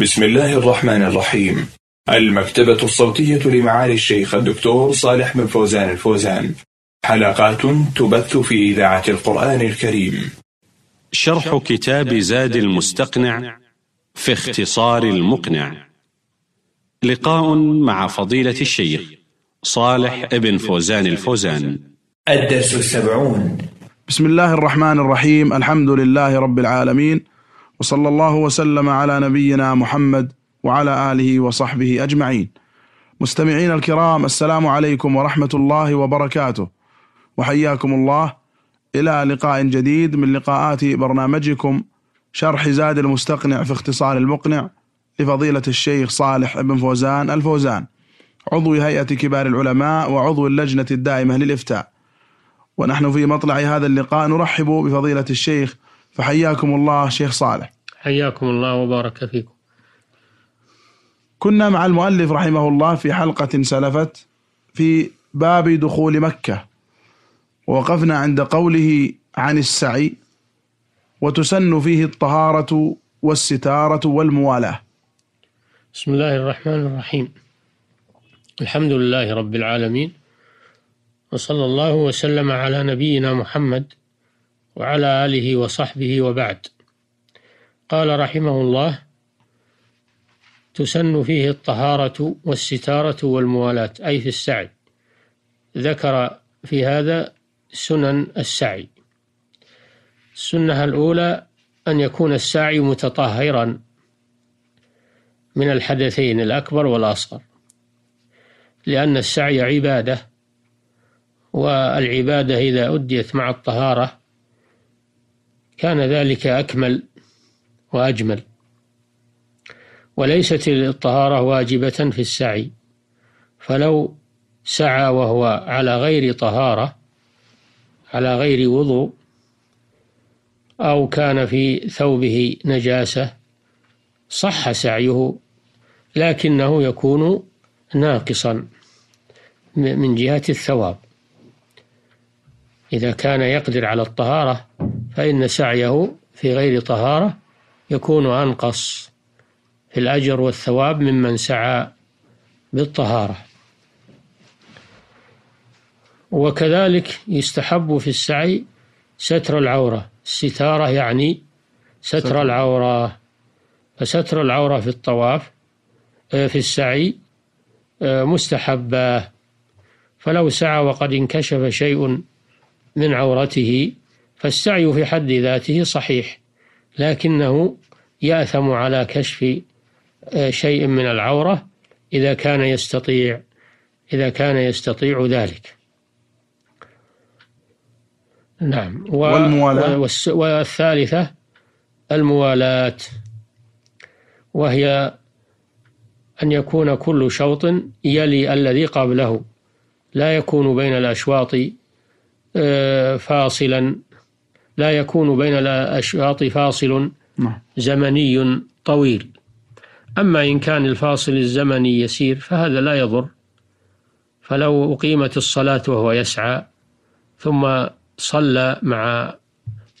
بسم الله الرحمن الرحيم. المكتبة الصوتية لمعالي الشيخ الدكتور صالح بن فوزان الفوزان. حلقات تبث في إذاعة القرآن الكريم. شرح كتاب زاد المستقنع في اختصار المقنع. لقاء مع فضيلة الشيخ صالح بن فوزان الفوزان. الدرس السبعون. بسم الله الرحمن الرحيم. الحمد لله رب العالمين. وصلى الله وسلم على نبينا محمد وعلى آله وصحبه أجمعين. مستمعين الكرام السلام عليكم ورحمة الله وبركاته. وحياكم الله إلى لقاء جديد من لقاءات برنامجكم شرح زاد المستقنع في اختصار المقنع لفضيلة الشيخ صالح بن فوزان الفوزان عضو هيئة كبار العلماء وعضو اللجنة الدائمة للإفتاء. ونحن في مطلع هذا اللقاء نرحب بفضيلة الشيخ فحياكم الله شيخ صالح. حياكم الله وبارك فيكم. كنا مع المؤلف رحمه الله في حلقة سلفت في باب دخول مكة. ووقفنا عند قوله عن السعي وتسن فيه الطهارة والستارة والموالاة. بسم الله الرحمن الرحيم. الحمد لله رب العالمين وصلى الله وسلم على نبينا محمد وعلى آله وصحبه وبعد. قال رحمه الله تسن فيه الطهارة والستارة والموالاة أي في السعي. ذكر في هذا سنن السعي. السنة الأولى أن يكون الساعي متطهرا من الحدثين الأكبر والأصغر. لأن السعي عبادة والعبادة إذا أديت مع الطهارة كان ذلك أكمل وأجمل. وليست الطهارة واجبة في السعي. فلو سعى وهو على غير طهارة على غير وضوء أو كان في ثوبه نجاسة صح سعيه لكنه يكون ناقصا من جهة الثواب. إذا كان يقدر على الطهارة فإن سعيه في غير طهارة يكون أنقص في الأجر والثواب ممن سعى بالطهارة. وكذلك يستحب في السعي ستر العورة. الستارة يعني ستر العورة. فستر العورة في الطواف آه، في السعي آه، مستحبة. فلو سعى وقد انكشف شيء من عورته فالسعي في حد ذاته صحيح لكنه يأثم على كشف آه، شيء من العورة إذا كان يستطيع إذا كان يستطيع ذلك. نعم. والموالاة؟ والثالثة الموالاة وهي أن يكون كل شوط يلي الذي قبله لا يكون بين الأشواط آه، فاصلا لا يكون بين الأشواط فاصل نعم. زمني طويل. أما إن كان الفاصل الزمني يسير فهذا لا يضر. فلو أقيمت الصلاة وهو يسعى ثم صلى مع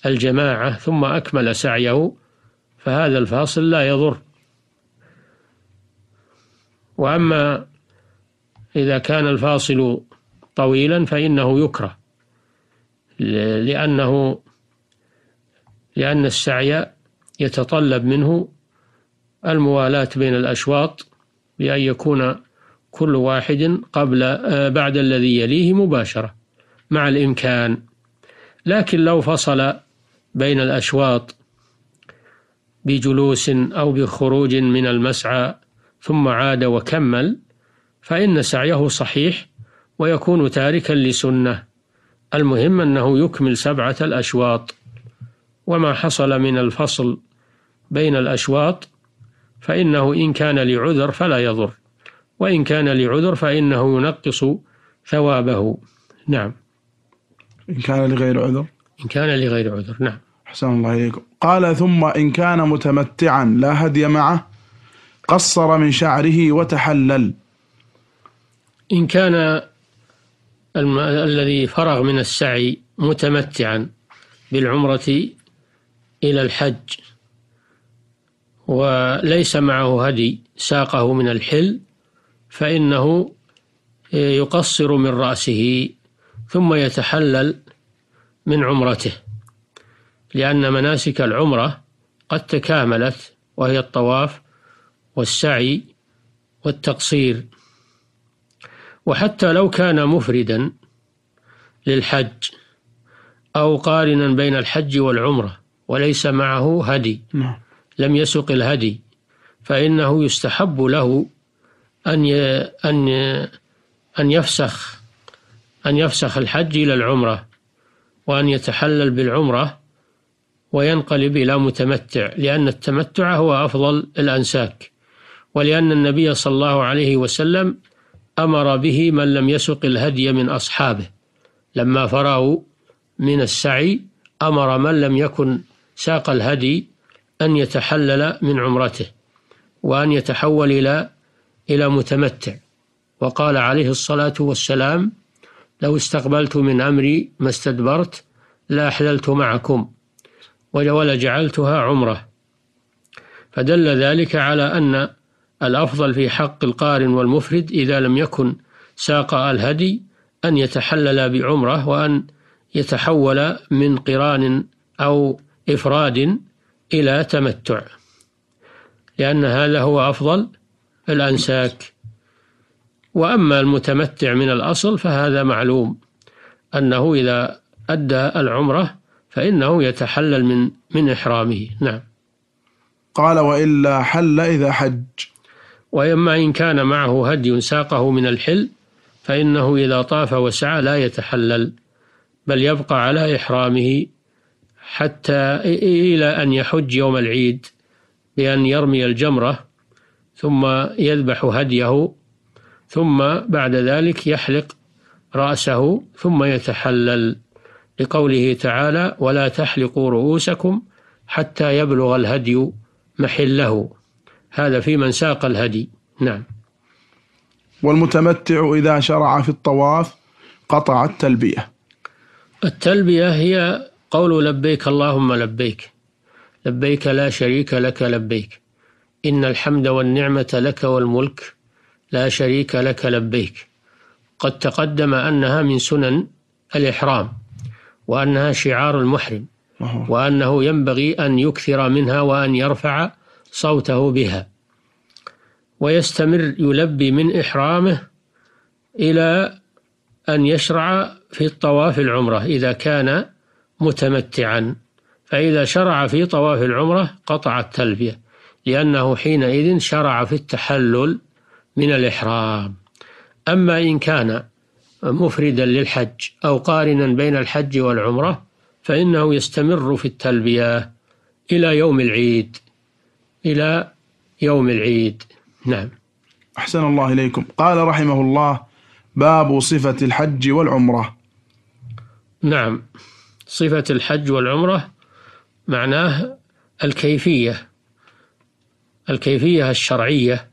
الجماعة ثم أكمل سعيه فهذا الفاصل لا يضر. وأما إذا كان الفاصل طويلا فإنه يكره لأنه لأن السعي يتطلب منه الموالاة بين الأشواط بأن يكون كل واحد قبل آه، بعد الذي يليه مباشرة مع الإمكان. لكن لو فصل بين الأشواط بجلوس أو بخروج من المسعى ثم عاد وكمل فإن سعيه صحيح ويكون تاركا لسنة. المهم أنه يكمل سبعة الأشواط. وما حصل من الفصل بين الأشواط فإنه إن كان لعذر فلا يضر وإن كان لعذر فإنه ينقص ثوابه. نعم. إن كان لغير عذر؟ إن كان لغير عذر نعم. أحسن الله إليكم قال ثم إن كان متمتعا لا هدي معه قصر من شعره وتحلل. إن كان الم... الذي فرغ من السعي متمتعا بالعمرة إلى الحج. وليس معه هدي ساقه من الحل فإنه يقصر من رأسه ثم يتحلل من عمرته. لأن مناسك العمرة قد تكاملت وهي الطواف والسعي والتقصير. وحتى لو كان مفردا للحج أو قارنا بين الحج والعمرة وليس معه هدي. نعم. لم يسق الهدي. فإنه يستحب له أن أن أن يفسخ أن يفسخ الحج إلى العمرة وأن يتحلل بالعمرة وينقلب إلى متمتع لأن التمتع هو أفضل الأنساك. ولأن النبي صلى الله عليه وسلم أمر به من لم يسق الهدي من أصحابه. لما فرغوا من السعي أمر من لم يكن ساق الهدي أن يتحلل من عمرته وأن يتحول إلى إلى متمتع. وقال عليه الصلاة والسلام لو استقبلت من أمري ما استدبرت لا أحللت معكم ولجعلتها عمرة. فدل ذلك على أن الأفضل في حق القارن والمفرد إذا لم يكن ساق الهدي أن يتحلل بعمرة وأن يتحول من قران أو إفراد إلى تمتع لأن هذا هو أفضل الأنساك. وأما المتمتع من الأصل فهذا معلوم أنه إذا أدى العمرة فإنه يتحلل من من إحرامه. نعم. قال وإلا حل إذا حج. وإما إن كان معه هدي ساقه من الحل فإنه إذا طاف وسعى لا يتحلل بل يبقى على إحرامه. حتى إلى أن يحج يوم العيد بأن يرمي الجمرة ثم يذبح هديه ثم بعد ذلك يحلق رأسه ثم يتحلل. لقوله تعالى ولا تحلقوا رؤوسكم حتى يبلغ الهدي محله. هذا في من ساق الهدي. نعم. والمتمتع إذا شرع في الطواف قطع التلبية. التلبية هي قول لبيك اللهم لبيك. لبيك لا شريك لك لبيك. إن الحمد والنعمة لك والملك لا شريك لك لبيك. قد تقدم أنها من سنن الإحرام وأنها شعار المحرم وأنه ينبغي أن يكثر منها وأن يرفع صوته بها. ويستمر يلبي من إحرامه إلى أن يشرع في الطواف العمرة إذا كان متمتعا. فإذا شرع في طواف العمرة قطع التلبية لأنه حينئذ شرع في التحلل من الإحرام. أما إن كان مفردا للحج أو قارنا بين الحج والعمرة فإنه يستمر في التلبية إلى يوم العيد. إلى يوم العيد. نعم. أحسن الله إليكم. قال رحمه الله باب صفة الحج والعمرة. نعم. صفة الحج والعمرة معناه الكيفية الكيفية الشرعية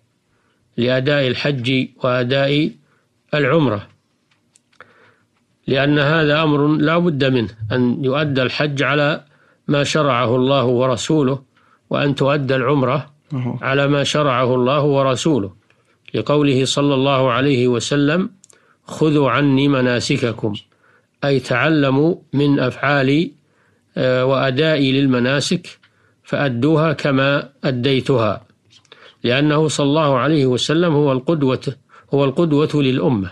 لأداء الحج وأداء العمرة. لأن هذا أمر لا بد منه أن يؤدى الحج على ما شرعه الله ورسوله وأن تؤدى العمرة على ما شرعه الله ورسوله. لقوله صلى الله عليه وسلم خذوا عني مناسككم. أي تعلموا من أفعالي آه، وأدائي للمناسك فأدوها كما أديتها. لأنه صلى الله عليه وسلم هو القدوة هو القدوة للأمة.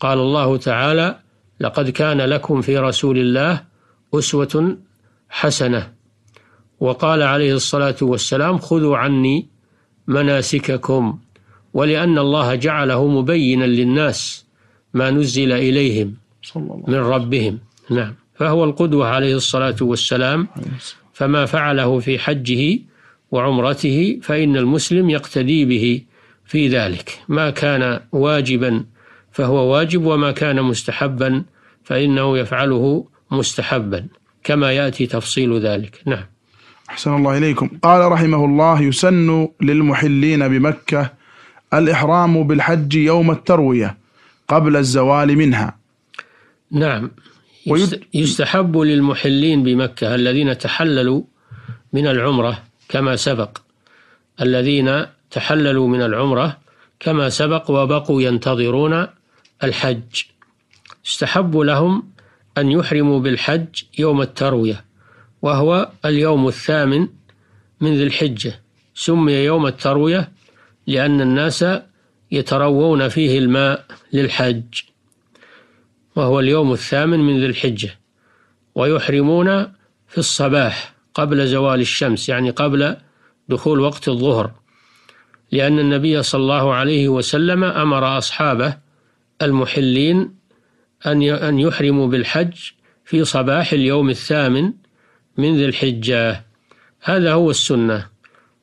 قال الله تعالى لقد كان لكم في رسول الله أسوة حسنة وقال عليه الصلاة والسلام خذوا عني مناسككم ولأن الله جعله مبينا للناس ما نزل إليهم من ربهم نعم. فهو القدوة عليه الصلاة والسلام. فما فعله في حجه وعمرته فإن المسلم يقتدي به في ذلك. ما كان واجبا فهو واجب وما كان مستحبا فإنه يفعله مستحبا. كما يأتي تفصيل ذلك. نعم. أحسن الله إليكم. قال رحمه الله يسن للمحلين بمكة الإحرام بالحج يوم التروية قبل الزوال منها. نعم. يستحب للمحلين بمكة الذين تحللوا من العمرة كما سبق. الذين تحللوا من العمرة كما سبق وبقوا ينتظرون الحج. استحب لهم أن يحرموا بالحج يوم التروية وهو اليوم الثامن من ذي الحجة. سمي يوم التروية لأن الناس يتروون فيه الماء للحج. وهو اليوم الثامن من ذي الحجة ويحرمون في الصباح قبل زوال الشمس يعني قبل دخول وقت الظهر لأن النبي صلى الله عليه وسلم أمر أصحابه المحلين أن يحرموا بالحج في صباح اليوم الثامن من ذي الحجة. هذا هو السنة.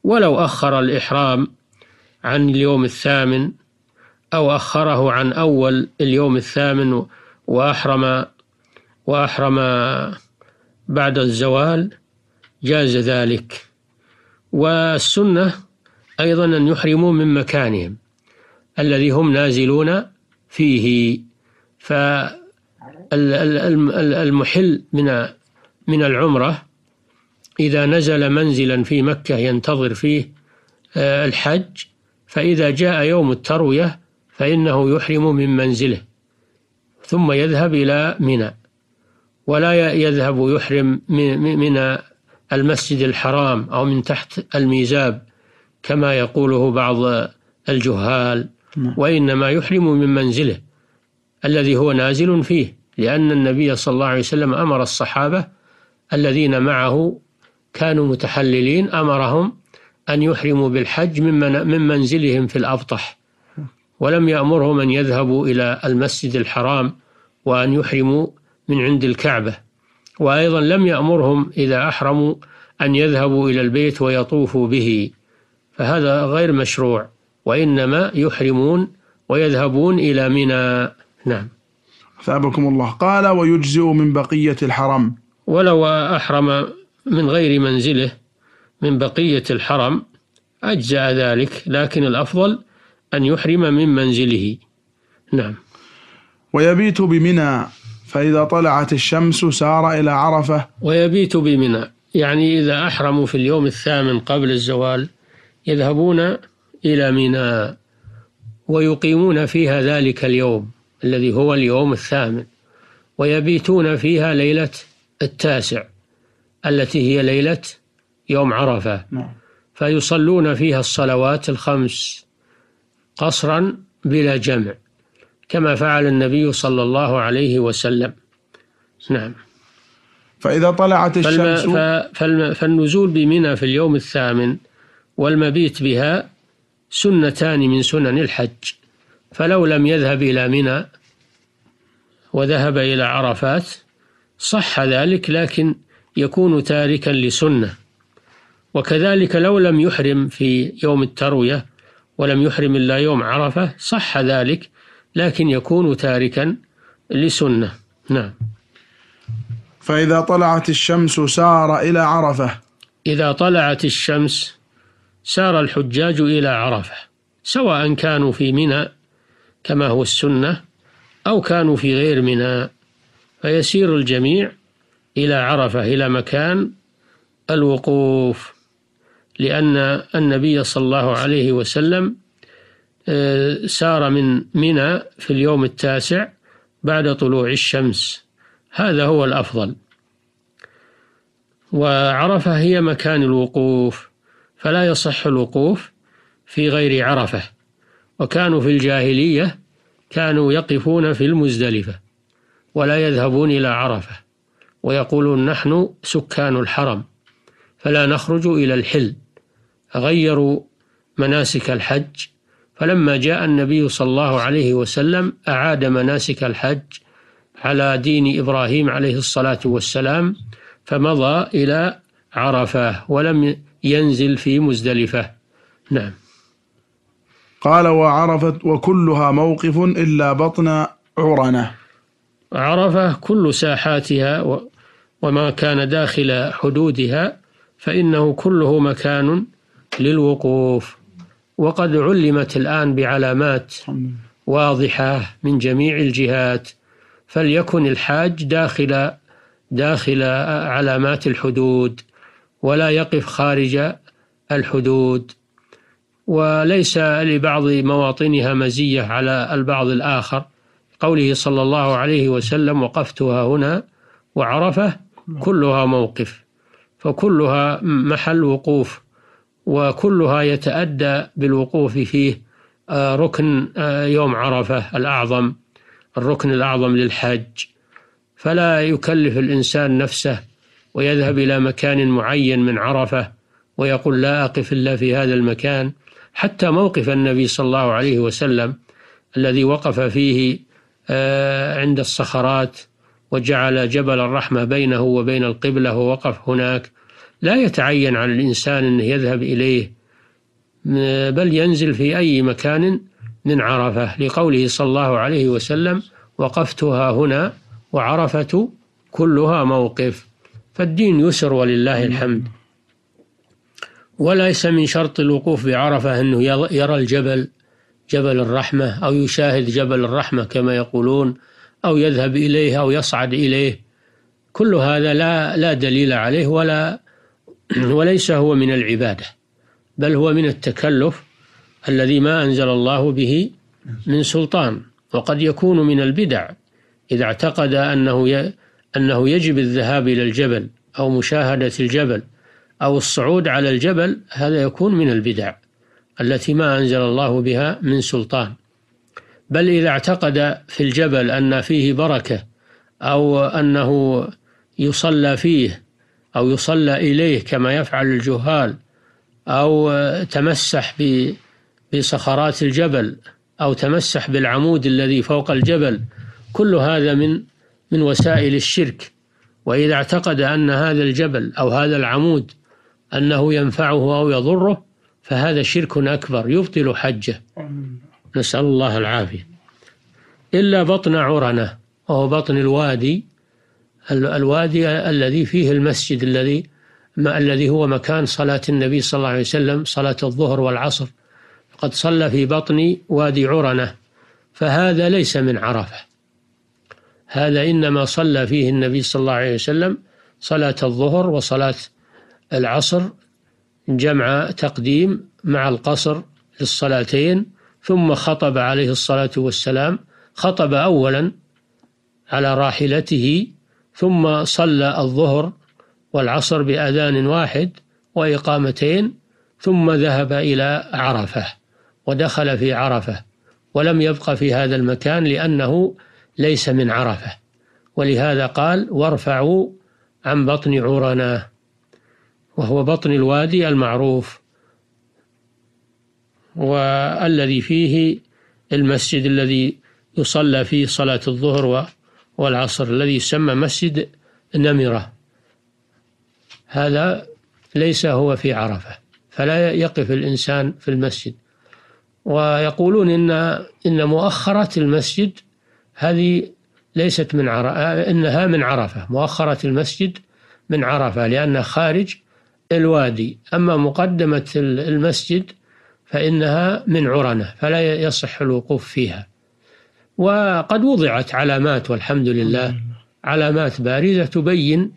ولو أخر الإحرام عن اليوم الثامن أو أخره عن أول اليوم الثامن وأحرم وأحرم بعد الزوال جاز ذلك. والسنة أيضا أن يحرموا من مكانهم الذي هم نازلون فيه. فالمحل من من العمرة إذا نزل منزلا في مكة ينتظر فيه آه، الحج فإذا جاء يوم التروية فإنه يحرم من منزله. ثم يذهب إلى منى ولا يذهب يحرم من المسجد الحرام أو من تحت الميزاب كما يقوله بعض الجهال نعم. وإنما يحرم من منزله الذي هو نازل فيه لأن النبي صلى الله عليه وسلم أمر الصحابة الذين معه كانوا متحللين أمرهم أن يحرموا بالحج من من منزلهم في الأبطح ولم يأمرهم أن يذهبوا إلى المسجد الحرام وأن يحرموا من عند الكعبة. وأيضا لم يأمرهم إذا أحرموا أن يذهبوا إلى البيت ويطوفوا به. فهذا غير مشروع وإنما يحرمون ويذهبون إلى منى. نعم. ثابكم الله. قال ويجزئ من بقية الحرم. ولو أحرم من غير منزله من بقية الحرم أجزأ ذلك لكن الأفضل أن يحرم من منزله. نعم. ويبيت بمنى فإذا طلعت الشمس سار إلى عرفة. ويبيت بمنى يعني إذا أحرموا في اليوم الثامن قبل الزوال يذهبون إلى منى ويقيمون فيها ذلك اليوم الذي هو اليوم الثامن. ويبيتون فيها ليلة التاسع التي هي ليلة يوم عرفة. نعم. فيصلون فيها الصلوات الخمس. قصرا بلا جمع كما فعل النبي صلى الله عليه وسلم. نعم. فإذا طلعت الشمس فالنزول بمنى في اليوم الثامن والمبيت بها سنتان من سنن الحج. فلو لم يذهب إلى منى وذهب إلى عرفات صح ذلك لكن يكون تاركا لسنة. وكذلك لو لم يحرم في يوم التروية ولم يحرم إلا يوم عرفة صح ذلك لكن يكون تاركا لسنة. نعم. فإذا طلعت الشمس سار إلى عرفة. إذا طلعت الشمس سار الحجاج إلى عرفة سواء كانوا في منى كما هو السنة أو كانوا في غير منى فيسير الجميع إلى عرفة إلى مكان الوقوف. لأن النبي صلى الله عليه وسلم آه، سار من منى في اليوم التاسع بعد طلوع الشمس. هذا هو الأفضل. وعرفة هي مكان الوقوف فلا يصح الوقوف في غير عرفة. وكانوا في الجاهلية كانوا يقفون في المزدلفة ولا يذهبون إلى عرفة ويقولون نحن سكان الحرم فلا نخرج إلى الحل. غيروا مناسك الحج فلما جاء النبي صلى الله عليه وسلم أعاد مناسك الحج على دين إبراهيم عليه الصلاة والسلام فمضى إلى عرفة ولم ينزل في مزدلفة. نعم. قال وعرفت وكلها موقف إلا بطن عرنة. عرفة كل ساحاتها وما كان داخل حدودها فإنه كله مكان للوقوف. وقد علمت الآن بعلامات واضحة من جميع الجهات فليكن الحاج داخل داخل علامات الحدود ولا يقف خارج الحدود. وليس لبعض مواطنها مزية على البعض الآخر. قوله صلى الله عليه وسلم وقفتها هنا وعرفة كلها موقف فكلها محل وقوف. وكلها يتأدى بالوقوف فيه آه، ركن آه، يوم عرفة الأعظم الركن الأعظم للحج. فلا يكلف الإنسان نفسه ويذهب إلى مكان معين من عرفة ويقول لا أقف إلا في هذا المكان. حتى موقف النبي صلى الله عليه وسلم الذي وقف فيه آه، عند الصخرات وجعل جبل الرحمة بينه وبين القبلة ووقف هناك. لا يتعين على الإنسان أنه يذهب إليه بل ينزل في أي مكان من عرفة. لقوله صلى الله عليه وسلم وقفتها هنا وعرفة كلها موقف. فالدين يسر ولله الحمد. وليس من شرط الوقوف بعرفة أنه يرى الجبل جبل الرحمة أو يشاهد جبل الرحمة كما يقولون أو يذهب إليه أو يصعد إليه. كل هذا لا لا دليل عليه ولا وليس هو من العبادة بل هو من التكلف الذي ما أنزل الله به من سلطان. وقد يكون من البدع إذا اعتقد أنه أنه يجب الذهاب إلى الجبل أو مشاهدة الجبل أو الصعود على الجبل هذا يكون من البدع التي ما أنزل الله بها من سلطان. بل إذا اعتقد في الجبل أن فيه بركة أو أنه يصلى فيه أو يصلى إليه كما يفعل الجهال أو تمسح بصخرات الجبل أو تمسح بالعمود الذي فوق الجبل. كل هذا من من وسائل الشرك. وإذا اعتقد أن هذا الجبل أو هذا العمود أنه ينفعه أو يضره فهذا شرك أكبر يبطل حجه. نسأل الله العافية. إلا بطن عرنة وهو بطن الوادي. الوادي الذي فيه المسجد الذي ما الذي هو مكان صلاة النبي صلى الله عليه وسلم صلاة الظهر والعصر. قد صلى في بطن وادي عرنة. فهذا ليس من عرفة. هذا إنما صلى فيه النبي صلى الله عليه وسلم صلاة الظهر وصلاة العصر جمع تقديم مع القصر للصلاتين ثم خطب عليه الصلاة والسلام خطب أولا على راحلته ثم صلى الظهر والعصر بأذان واحد وإقامتين ثم ذهب إلى عرفة ودخل في عرفة ولم يبق في هذا المكان لأنه ليس من عرفة. ولهذا قال وارفعوا عن بطن عرنا وهو بطن الوادي المعروف والذي فيه المسجد الذي يصلى فيه صلاة الظهر والعصر الذي يسمى مسجد نمرة. هذا ليس هو في عرفة فلا يقف الإنسان في المسجد. ويقولون إن إن مؤخرة المسجد هذه ليست من عرفة إنها من عرفة. مؤخرة المسجد من عرفة لأنها خارج الوادي. أما مقدمة المسجد فإنها من عرنة فلا يصح الوقوف فيها. وقد وضعت علامات والحمد لله علامات بارزة تبين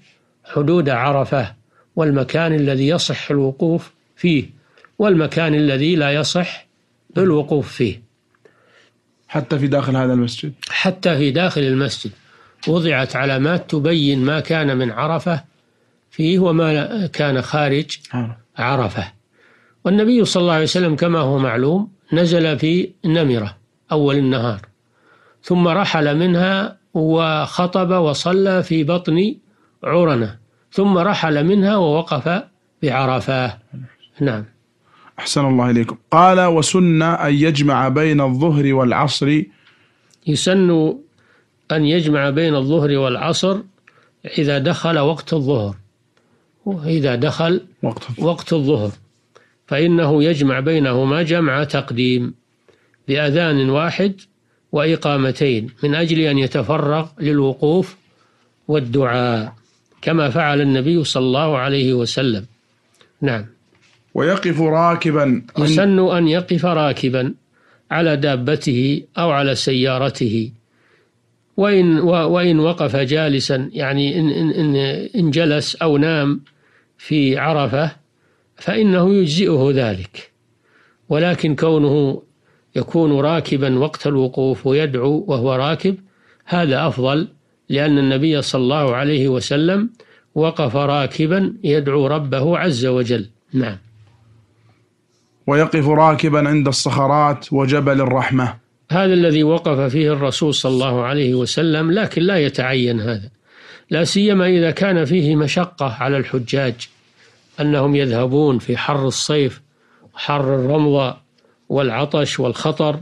حدود عرفة والمكان الذي يصح الوقوف فيه والمكان الذي لا يصح الوقوف فيه. حتى في داخل هذا المسجد؟ حتى في داخل المسجد. وضعت علامات تبين ما كان من عرفة فيه وما كان خارج عرفة. والنبي صلى الله عليه وسلم كما هو معلوم نزل في نمرة أول النهار. ثم رحل منها وخطب وصلى في بطن عرنة. ثم رحل منها ووقف بعرفة نعم. أحسن الله إليكم. قال وسن أن يجمع بين الظهر والعصر. يسن أن يجمع بين الظهر والعصر إذا دخل وقت الظهر. وإذا دخل وقت الظهر, وقت الظهر. فإنه يجمع بينهما جمع تقديم. بأذان واحد وإقامتين من أجل أن يتفرغ للوقوف والدعاء كما فعل النبي صلى الله عليه وسلم. نعم. ويقف راكبا يسن أن يقف راكبا على دابته أو على سيارته. وإن وإن وقف جالسا يعني إن إن إن جلس أو نام في عرفة فإنه يجزئه ذلك. ولكن كونه يكون راكبا وقت الوقوف ويدعو وهو راكب. هذا أفضل لأن النبي صلى الله عليه وسلم وقف راكبا يدعو ربه عز وجل. نعم. ويقف راكبا عند الصخرات وجبل الرحمة. هذا الذي وقف فيه الرسول صلى الله عليه وسلم لكن لا يتعين هذا. لا سيما إذا كان فيه مشقة على الحجاج أنهم يذهبون في حر الصيف وحر الرمضة والعطش والخطر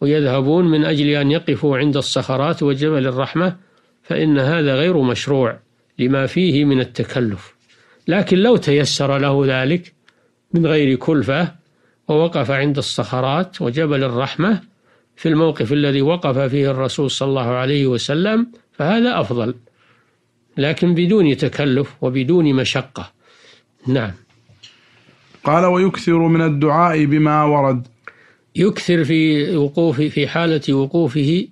ويذهبون من أجل أن يقفوا عند الصخرات وجبل الرحمة فإن هذا غير مشروع لما فيه من التكلف. لكن لو تيسر له ذلك من غير كلفة ووقف عند الصخرات وجبل الرحمة في الموقف الذي وقف فيه الرسول صلى الله عليه وسلم فهذا أفضل. لكن بدون تكلف وبدون مشقة. نعم. قال ويكثر من الدعاء بما ورد. يكثر في وقوف في حالة وقوفه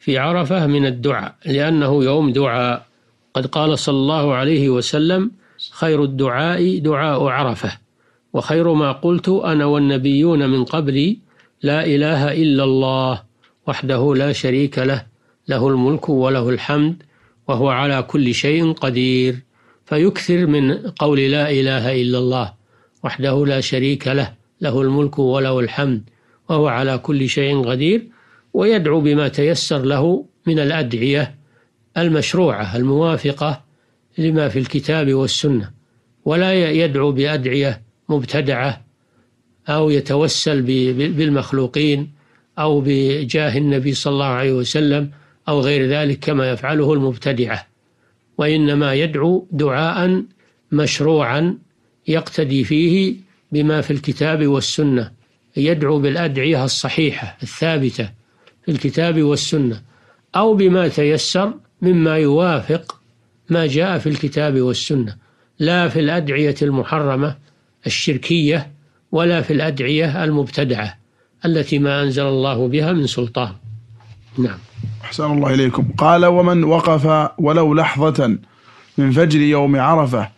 في عرفة من الدعاء لأنه يوم دعاء. قد قال صلى الله عليه وسلم خير الدعاء دعاء عرفة وخير ما قلت أنا والنبيون من قبلي لا إله إلا الله وحده لا شريك له له الملك وله الحمد وهو على كل شيء قدير. فيكثر من قول لا إله إلا الله وحده لا شريك له له الملك وله الحمد وهو على كل شيء قدير ويدعو بما تيسر له من الأدعية المشروعة الموافقة لما في الكتاب والسنة ولا يدعو بأدعية مبتدعة أو يتوسل بالمخلوقين أو بجاه النبي صلى الله عليه وسلم أو غير ذلك كما يفعله المبتدعة. وإنما يدعو دعاء مشروعا يقتدي فيه بما في الكتاب والسنة. يدعو بالأدعية الصحيحة الثابتة في الكتاب والسنة أو بما تيسر مما يوافق ما جاء في الكتاب والسنة لا في الأدعية المحرمة الشركية ولا في الأدعية المبتدعة التي ما أنزل الله بها من سلطان. نعم. أحسن الله إليكم. قال ومن وقف ولو لحظة من فجر يوم عرفة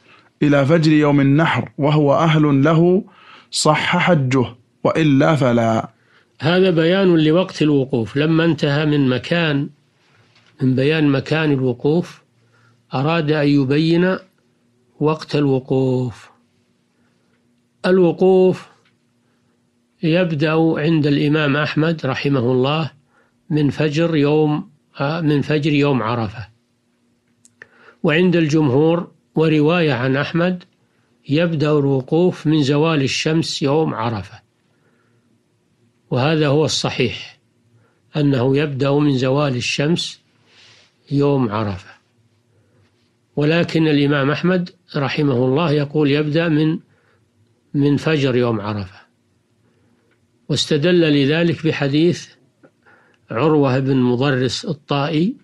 إلى فجر يوم النحر وهو أهل له صح حجه وإلا فلا. هذا بيان لوقت الوقوف. لما انتهى من مكان من بيان مكان الوقوف أراد أن يبين وقت الوقوف. الوقوف يبدأ عند الإمام أحمد رحمه الله من فجر يوم من فجر يوم عرفة. وعند الجمهور ورواية عن أحمد يبدأ الوقوف من زوال الشمس يوم عرفة. وهذا هو الصحيح أنه يبدأ من زوال الشمس يوم عرفة. ولكن الإمام أحمد رحمه الله يقول يبدأ من من فجر يوم عرفة. واستدل لذلك بحديث عروة بن مضرس الطائي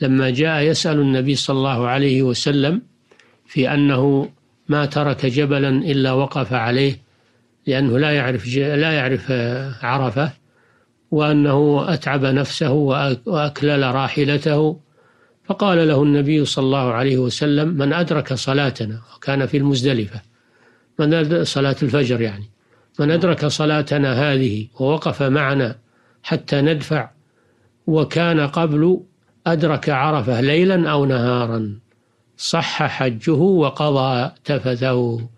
لما جاء يسأل النبي صلى الله عليه وسلم في أنه ما ترك جبلا إلا وقف عليه لأنه لا يعرف لا يعرف عرفة وأنه أتعب نفسه وأكلل راحلته. فقال له النبي صلى الله عليه وسلم من أدرك صلاتنا وكان في المزدلفة. من صلاة الفجر يعني. من أدرك صلاتنا هذه ووقف معنا حتى ندفع وكان قبل أدرك عرفة ليلا أو نهارا صح حجه وقضى تفثه.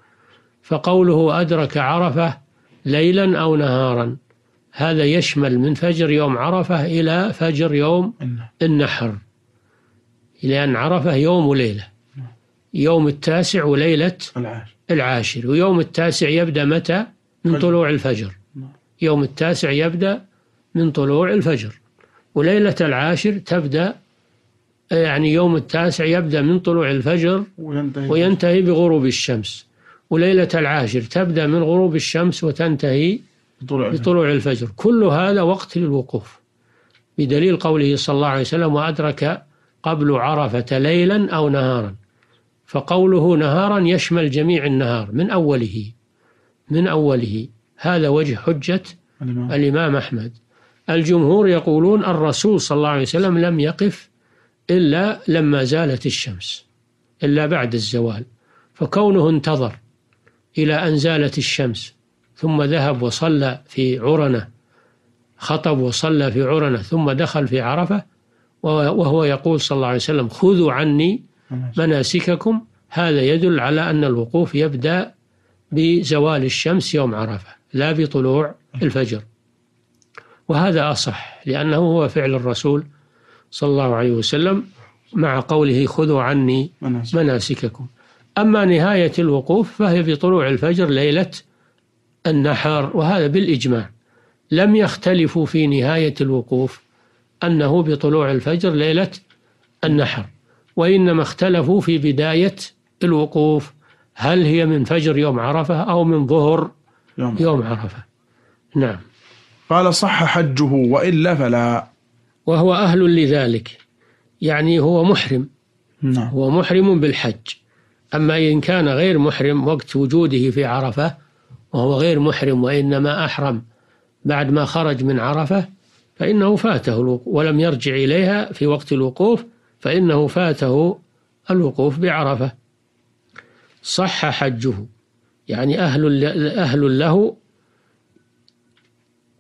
فقوله أدرك عرفة ليلا أو نهارا. هذا يشمل من فجر يوم عرفة إلى فجر يوم النحر. لأن عرفة يوم وليلة. يوم التاسع وليلة العاشر. ويوم التاسع يبدأ متى؟ من طلوع الفجر. يوم التاسع يبدأ من طلوع الفجر. وليلة العاشر تبدأ يعني يوم التاسع يبدأ من طلوع الفجر وينتهي, وينتهي بغروب الشمس. وليلة العاشر تبدأ من غروب الشمس وتنتهي بطلوع الفجر. كل هذا وقت للوقوف. بدليل قوله صلى الله عليه وسلم وأدرك قبل عرفة ليلا أو نهارا فقوله نهارا يشمل جميع النهار من أوله من أوله. هذا وجه حجة الإمام, الإمام أحمد. الجمهور يقولون الرسول صلى الله عليه وسلم لم يقف إلا لما زالت الشمس إلا بعد الزوال. فكونه انتظر إلى أن زالت الشمس ثم ذهب وصلى في عرنة خطب وصلى في عرنة ثم دخل في عرفة وهو يقول صلى الله عليه وسلم خذوا عني مناسككم. هذا يدل على أن الوقوف يبدأ بزوال الشمس يوم عرفة لا بطلوع الفجر. وهذا أصح لأنه هو فعل الرسول صلى الله عليه وسلم مع قوله خذوا عني مناسككم. أما نهاية الوقوف فهي بطلوع الفجر ليلة النحر وهذا بالإجماع. لم يختلفوا في نهاية الوقوف أنه بطلوع الفجر ليلة النحر وإنما اختلفوا في بداية الوقوف. هل هي من فجر يوم عرفة أو من ظهر يوم, يوم عرفة؟ نعم. قال صح حجه وإلا فلا وهو أهل لذلك يعني هو محرم. نعم. هو محرم بالحج. أما إن كان غير محرم وقت وجوده في عرفة وهو غير محرم وإنما أحرم بعد ما خرج من عرفة فإنه فاته ولم يرجع إليها في وقت الوقوف فإنه فاته الوقوف بعرفة. صح حجه. يعني أهل أهل له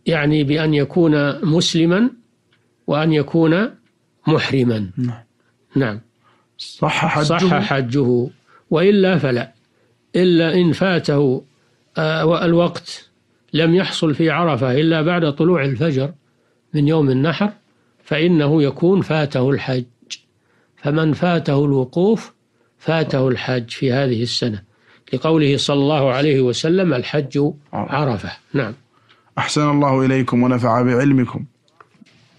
يعني بأن يكون مسلما وأن يكون محرما. نعم, نعم. صح حجه. صح حجه. وإلا فلا. إلا إن فاته آه، الوقت لم يحصل في عرفة إلا بعد طلوع الفجر من يوم النحر فإنه يكون فاته الحج. فمن فاته الوقوف فاته الحج في هذه السنة. لقوله صلى الله عليه وسلم الحج عرفة. نعم. أحسن الله إليكم ونفع بعلمكم.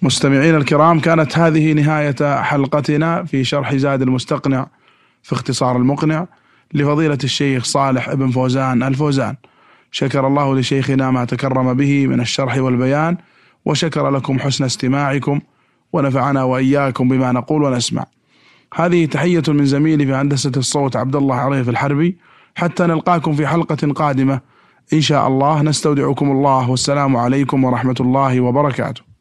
مستمعين الكرام كانت هذه نهاية حلقتنا في شرح زاد المستقنع. في اختصار المقنع لفضيلة الشيخ صالح ابن فوزان الفوزان. شكر الله لشيخنا ما تكرم به من الشرح والبيان وشكر لكم حسن استماعكم ونفعنا وإياكم بما نقول ونسمع. هذه تحية من زميلي في هندسة الصوت عبد الله عريف الحربي حتى نلقاكم في حلقة قادمة. إن شاء الله نستودعكم الله والسلام عليكم ورحمة الله وبركاته.